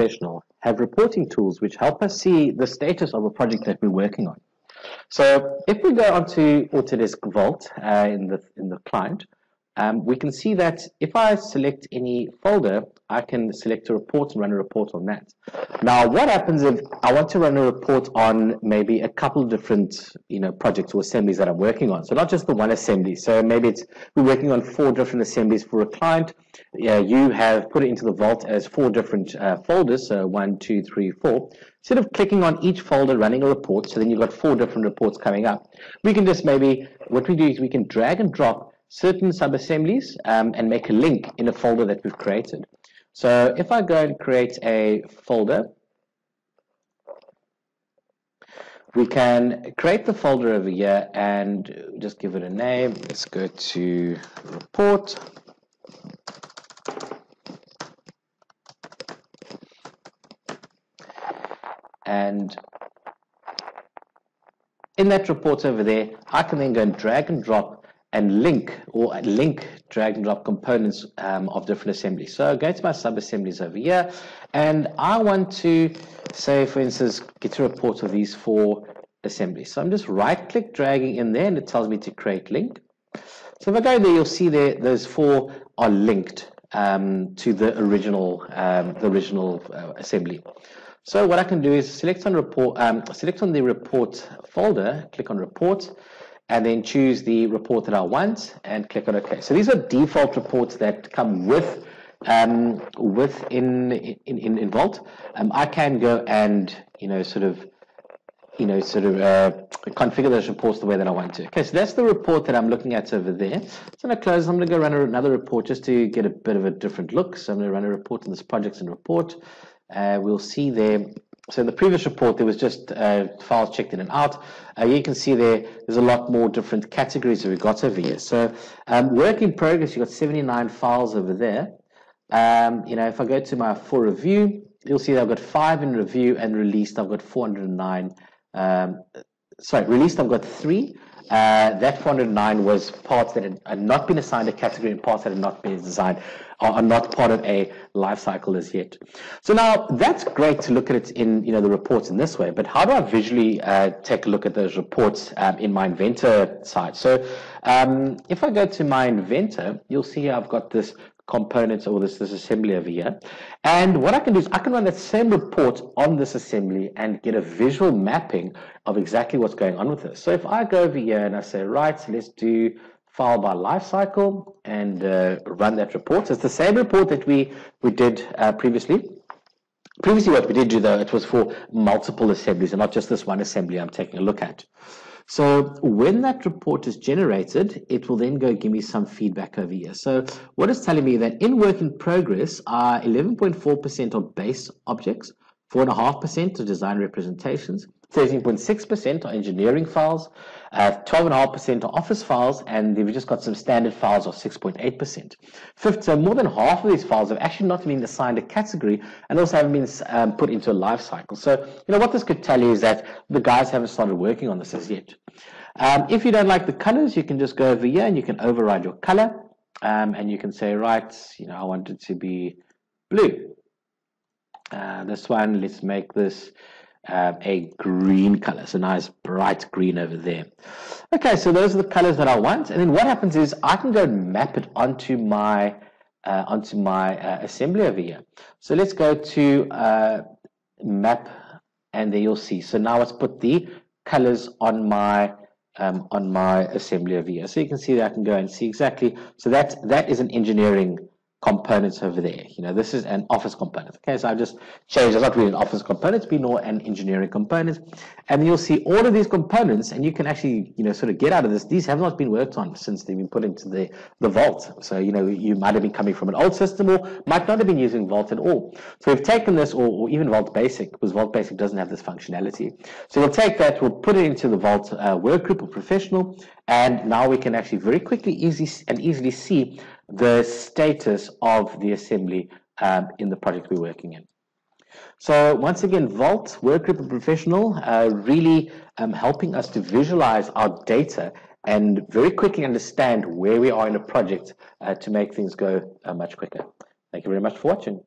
Professional have reporting tools which help us see the status of a project that we're working on. So if we go onto Autodesk Vault uh, in the in the client, um, we can see that if I select any folder, I can select a report and run a report on that. Now, what happens if I want to run a report on maybe a couple of different, you know, projects or assemblies that I'm working on? So not just the one assembly. So maybe it's we're working on four different assemblies for a client. Yeah, you have put it into the vault as four different uh, folders. So one, two, three, four. Instead of clicking on each folder, running a report, so then you've got four different reports coming up. We can just maybe what we do is we can drag and drop certain subassemblies um, and make a link in a folder that we've created. So if I go and create a folder, we can create the folder over here and just give it a name. Let's go to report. And in that report over there, I can then go and drag and drop and link or link drag and drop components um, of different assemblies. So I go to my sub-assemblies over here, and I want to say, for instance, get a report of these four assemblies. So I'm just right-click dragging in there, and it tells me to create link. So if I go there, you'll see there those four are linked um, to the original um, the original uh, assembly. So what I can do is select on report, um, select on the report folder, click on report, and then choose the report that I want and click on OK. So these are default reports that come with um, within in, in, in Vault. Um, I can go and you know sort of you know sort of uh, configure those reports the way that I want to. Okay, so that's the report that I'm looking at over there. So I'm to close. I'm going to go run another report just to get a bit of a different look. So I'm going to run a report on this projects and report. Uh, we'll see there so in the previous report, there was just uh, files checked in and out. Uh, you can see there, there's a lot more different categories that we've got over here. So um, work in progress, you've got 79 files over there. Um, you know, if I go to my full review, you'll see that I've got five in review and released. I've got 409. Um, sorry, released I've got three. Uh, that 409 was parts that had, had, not been assigned a category and parts that had not been designed are, are not part of a life cycle as yet. So now that's great to look at it in you know the reports in this way, but how do I visually uh, take a look at those reports um, in my Inventor side? So um, if I go to my Inventor, you'll see I've got this components or this, this assembly over here. And what I can do is I can run that same report on this assembly and get a visual mapping of exactly what's going on with this. So if I go over here and I say, right, let's do file by lifecycle and uh, run that report. So it's the same report that we, we did uh, previously. Previously what we did do though, it was for multiple assemblies and not just this one assembly I'm taking a look at. So when that report is generated, it will then go give me some feedback over here. So what it's telling me that in work in progress are 11.4% of base objects, 4.5% of design representations, 13.6% are engineering files, 12.5% uh, are office files, and we've just got some standard files of 6.8%. Fifth, so more than half of these files have actually not been assigned a category and also haven't been um, put into a life cycle. So, you know, what this could tell you is that the guys haven't started working on this as yet. Um, if you don't like the colors, you can just go over here and you can override your color. Um, and you can say, right, you know, I want it to be blue. Uh, this one, let's make this uh, a green color. So nice bright green over there. Okay, so those are the colors that I want. And then what happens is I can go and map it onto my uh, onto my uh, assembly over here. So let's go to uh, map and there you'll see. So now let's put the colors on my um, on my assembly over here. So you can see that I can go and see exactly. So that that is an engineering components over there. You know, this is an office component. Okay, so I've just changed, it's not really an office component, it's more an engineering component. And you'll see all of these components, and you can actually, you know, sort of get out of this. These have not been worked on since they've been put into the, the vault. So, you know, you might have been coming from an old system or might not have been using Vault at all. So we've taken this, or, or even Vault Basic, because Vault Basic doesn't have this functionality. So we'll take that, we'll put it into the Vault uh, workgroup or professional, and now we can actually very quickly easy, and easily see the status of the assembly um, in the project we're working in. So once again, Vault, Workgroup and Professional, uh, really um, helping us to visualize our data and very quickly understand where we are in a project uh, to make things go uh, much quicker. Thank you very much for watching.